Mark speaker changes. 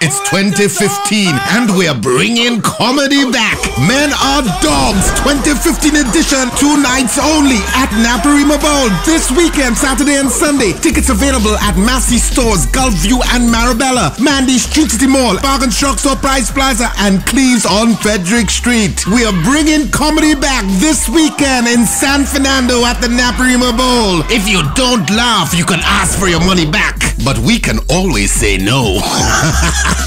Speaker 1: It's 2015 and we're bringing comedy back. Men Are Dogs 2015 edition, two nights only at Naparima Bowl this weekend, Saturday and Sunday. Tickets available at Massey Stores, Gulfview and Marabella, Mandy Street City Mall, Bargain Drugstore Price Plaza and Cleves on Frederick Street. We are bringing comedy back this weekend in San Fernando at the Naparima Bowl. If you don't laugh, you can ask for your money back, but we can always say no.